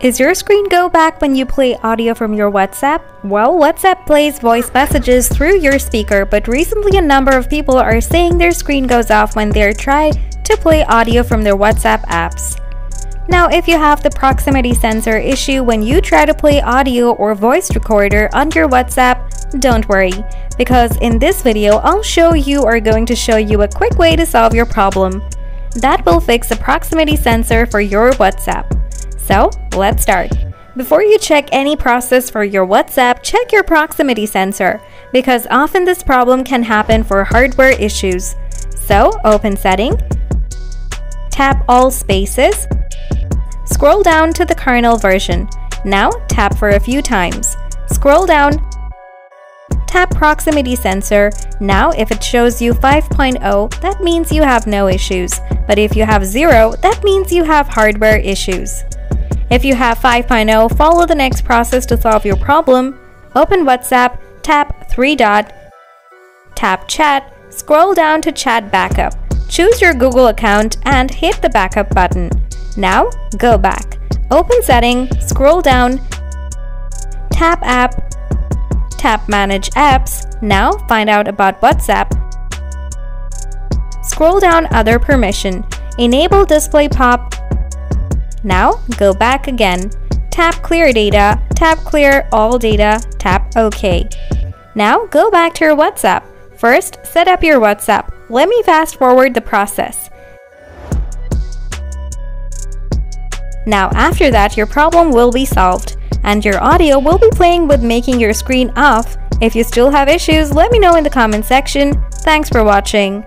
Is your screen go back when you play audio from your WhatsApp? Well, WhatsApp plays voice messages through your speaker, but recently a number of people are saying their screen goes off when they're trying to play audio from their WhatsApp apps. Now, if you have the proximity sensor issue when you try to play audio or voice recorder on your WhatsApp, don't worry, because in this video, I'll show you or going to show you a quick way to solve your problem. That will fix the proximity sensor for your WhatsApp. So, let's start. Before you check any process for your WhatsApp, check your proximity sensor, because often this problem can happen for hardware issues. So, open Setting, tap All Specs, scroll down to the kernel version. Now, tap for a few times. Scroll down, tap Proximity Sensor. Now, if it shows you 5.0, that means you have no issues. But if you have 0, that means you have hardware issues. If you have 5.0, follow the next process to solve your problem. Open WhatsApp, tap 3 dot, tap Chat, scroll down to Chat Backup. Choose your Google account and hit the Backup button. Now, go back. Open Setting, scroll down, tap App, tap Manage Apps. Now, find out about WhatsApp. Scroll down Other Permission. Enable Display Pop now, go back again. Tap Clear Data, tap Clear All Data, tap OK. Now, go back to your WhatsApp. First, set up your WhatsApp. Let me fast forward the process. Now, after that, your problem will be solved, and your audio will be playing with making your screen off. If you still have issues, let me know in the comment section. Thanks for watching.